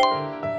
Bye.